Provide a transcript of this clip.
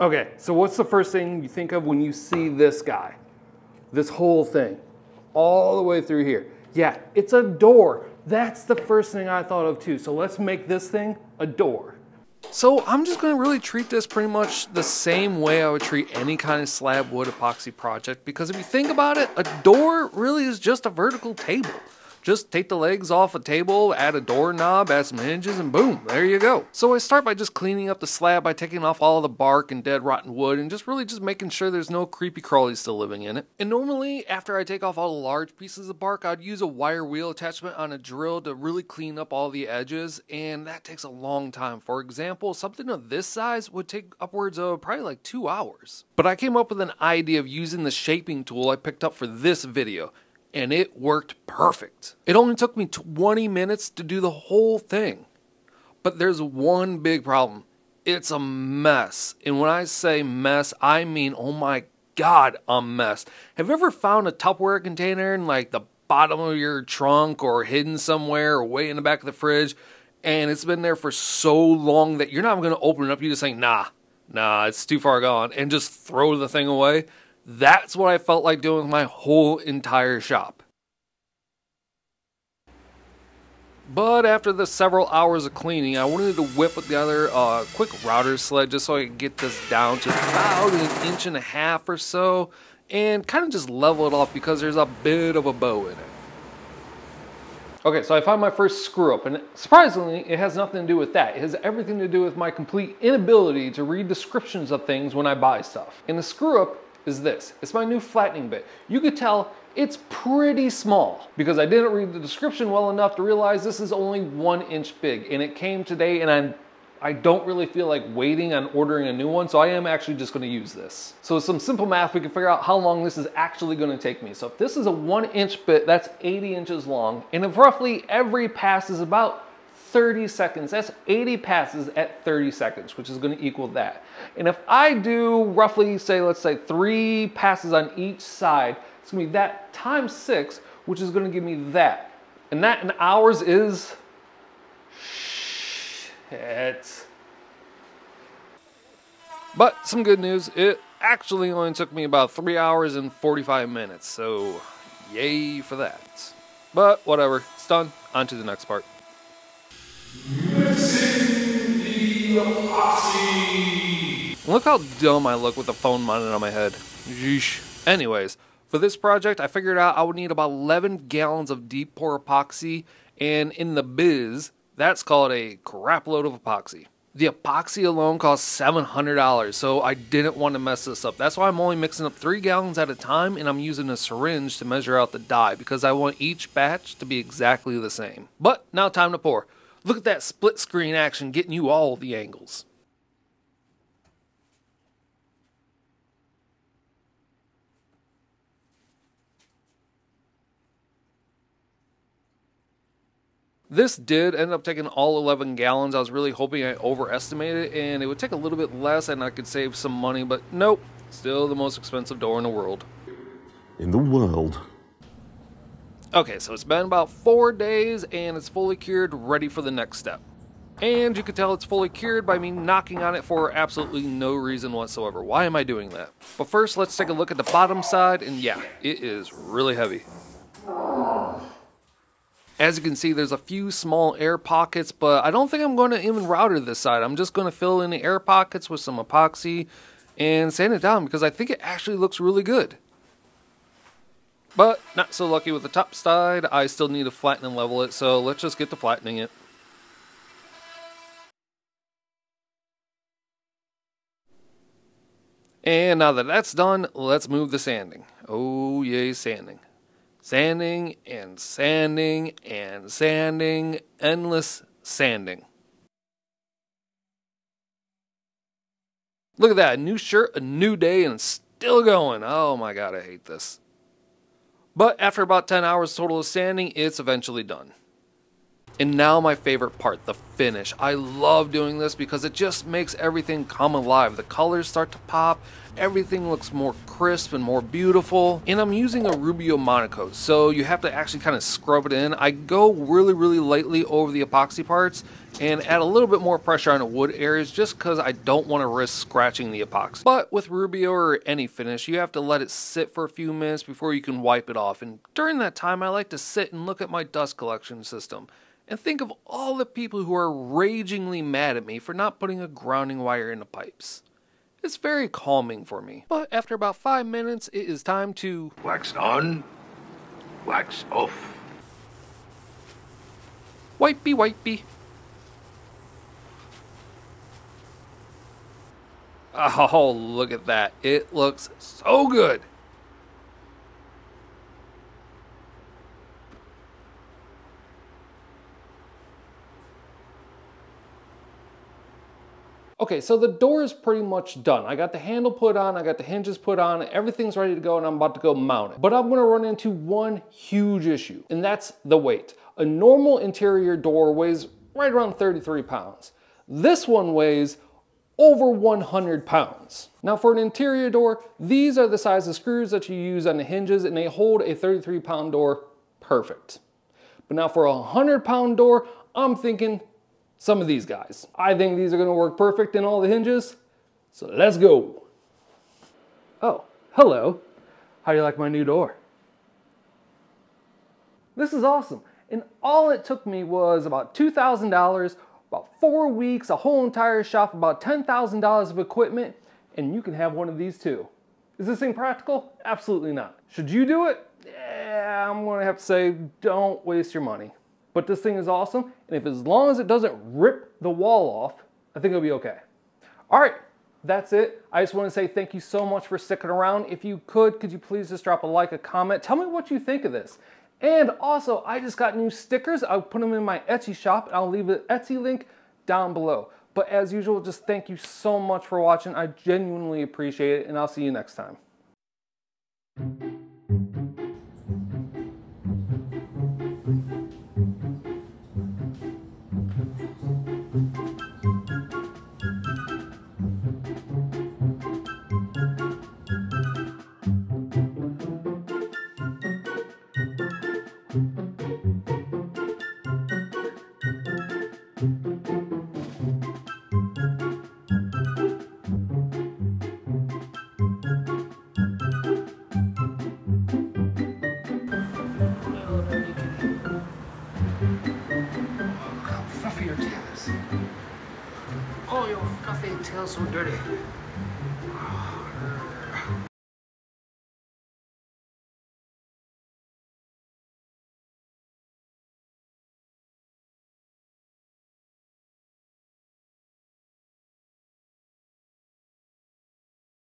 Okay, so what's the first thing you think of when you see this guy? This whole thing, all the way through here. Yeah, it's a door. That's the first thing I thought of too. So let's make this thing a door. So I'm just going to really treat this pretty much the same way I would treat any kind of slab wood epoxy project because if you think about it, a door really is just a vertical table. Just take the legs off a table, add a doorknob, add some hinges, and boom, there you go. So I start by just cleaning up the slab by taking off all the bark and dead rotten wood and just really just making sure there's no creepy crawlies still living in it. And normally, after I take off all the large pieces of bark, I'd use a wire wheel attachment on a drill to really clean up all the edges, and that takes a long time. For example, something of this size would take upwards of probably like two hours. But I came up with an idea of using the shaping tool I picked up for this video and it worked perfect. It only took me 20 minutes to do the whole thing. But there's one big problem. It's a mess. And when I say mess, I mean, oh my god, a mess. Have you ever found a Tupperware container in like the bottom of your trunk or hidden somewhere or way in the back of the fridge and it's been there for so long that you're not going to open it up. You just think, nah, nah, it's too far gone and just throw the thing away. That's what I felt like doing with my whole entire shop. But after the several hours of cleaning, I wanted to whip together a uh, quick router sled just so I could get this down to about an inch and a half or so and kind of just level it off because there's a bit of a bow in it. Okay, so I found my first screw up, and surprisingly, it has nothing to do with that. It has everything to do with my complete inability to read descriptions of things when I buy stuff. And the screw up is this. It's my new flattening bit. You could tell it's pretty small because I didn't read the description well enough to realize this is only one inch big and it came today and I'm I don't really feel like waiting on ordering a new one, so I am actually just gonna use this. So some simple math, we can figure out how long this is actually gonna take me. So if this is a one inch bit, that's 80 inches long, and if roughly every pass is about 30 seconds. That's 80 passes at 30 seconds, which is going to equal that. And if I do roughly, say, let's say three passes on each side, it's going to be that times six, which is going to give me that. And that in hours is shit. But some good news, it actually only took me about three hours and 45 minutes, so yay for that. But whatever, it's done. On to the next part. Look how dumb I look with the phone mounted on my head. Yeesh. Anyways, for this project, I figured out I would need about 11 gallons of deep pour epoxy, and in the biz, that's called a crap load of epoxy. The epoxy alone costs $700, so I didn't want to mess this up. That's why I'm only mixing up 3 gallons at a time, and I'm using a syringe to measure out the dye, because I want each batch to be exactly the same. But now time to pour. Look at that split screen action getting you all the angles. This did end up taking all 11 gallons. I was really hoping I overestimated it and it would take a little bit less and I could save some money, but nope, still the most expensive door in the world. In the world. Okay, so it's been about four days and it's fully cured, ready for the next step. And you can tell it's fully cured by me knocking on it for absolutely no reason whatsoever. Why am I doing that? But first, let's take a look at the bottom side, and yeah, it is really heavy. As you can see, there's a few small air pockets, but I don't think I'm going to even router this side. I'm just going to fill in the air pockets with some epoxy and sand it down because I think it actually looks really good. But not so lucky with the top side. I still need to flatten and level it, so let's just get to flattening it. And now that that's done, let's move the sanding. Oh yay, sanding. Sanding and sanding and sanding, endless sanding. Look at that, a new shirt, a new day, and still going. Oh my god, I hate this. But after about 10 hours total of sanding, it's eventually done. And now my favorite part, the finish. I love doing this because it just makes everything come alive. The colors start to pop, everything looks more crisp and more beautiful. And I'm using a Rubio Monocoat, so you have to actually kind of scrub it in. I go really, really lightly over the epoxy parts and add a little bit more pressure on the wood areas just because I don't want to risk scratching the epoxy. But with Rubio or any finish, you have to let it sit for a few minutes before you can wipe it off. And during that time, I like to sit and look at my dust collection system and think of all the people who are ragingly mad at me for not putting a grounding wire in the pipes. It's very calming for me. But after about five minutes, it is time to wax on, wax off. Wipey wipey. Oh, look at that. It looks so good. Okay, so the door is pretty much done. I got the handle put on, I got the hinges put on, everything's ready to go and I'm about to go mount it. But I'm gonna run into one huge issue, and that's the weight. A normal interior door weighs right around 33 pounds. This one weighs over 100 pounds. Now for an interior door, these are the size of screws that you use on the hinges and they hold a 33 pound door perfect. But now for a 100 pound door, I'm thinking some of these guys. I think these are gonna work perfect in all the hinges, so let's go. Oh, hello. How do you like my new door? This is awesome. And all it took me was about $2,000, about four weeks, a whole entire shop, about $10,000 of equipment, and you can have one of these too. Is this thing practical? Absolutely not. Should you do it? Yeah, I'm gonna have to say, don't waste your money. But this thing is awesome, and if as long as it doesn't rip the wall off, I think it'll be okay. All right, that's it. I just want to say thank you so much for sticking around. If you could, could you please just drop a like, a comment? Tell me what you think of this. And also, I just got new stickers. I'll put them in my Etsy shop. And I'll leave the Etsy link down below. But as usual, just thank you so much for watching. I genuinely appreciate it, and I'll see you next time. Oh, your fluffy tail so dirty.